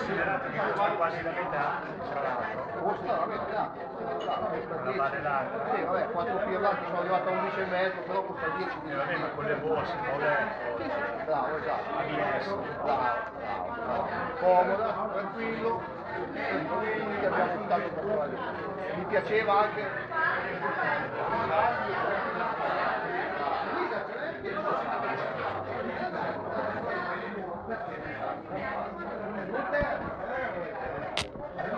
considerato che costa quasi la metà, tra l'altro. Costa la metà, la vale l'altro. Sì, vabbè, 4 più avanti sono arrivato a 11 e mezzo, però costa 10 di eh, Vabbè, ma con le borse, con l'eco. Bravo, eh, esatto. A Bravo, bravo, eh, Comoda, tranquillo. Quindi abbiamo puntato un po' Mi piaceva anche...